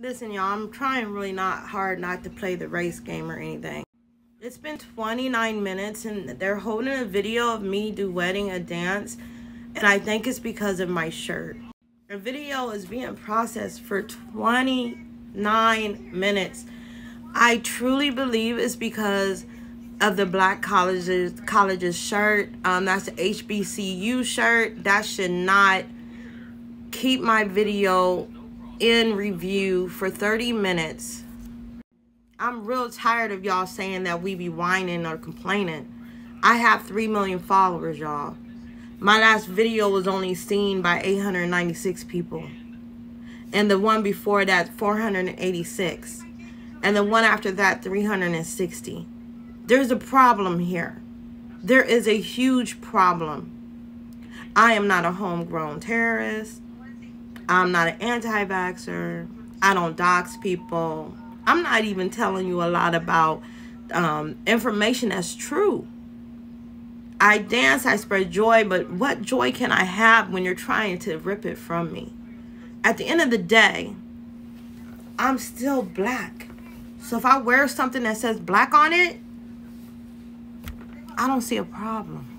Listen, y'all, I'm trying really not hard not to play the race game or anything. It's been 29 minutes and they're holding a video of me duetting a dance. And I think it's because of my shirt. The video is being processed for 29 minutes. I truly believe it's because of the black colleges college's shirt. Um, that's the HBCU shirt. That should not keep my video in review for 30 minutes. I'm real tired of y'all saying that we be whining or complaining. I have 3 million followers, y'all. My last video was only seen by 896 people. And the one before that, 486. And the one after that, 360. There's a problem here. There is a huge problem. I am not a homegrown terrorist. I'm not an anti-vaxxer. I don't dox people. I'm not even telling you a lot about um, information that's true. I dance, I spread joy, but what joy can I have when you're trying to rip it from me? At the end of the day, I'm still black. So if I wear something that says black on it, I don't see a problem.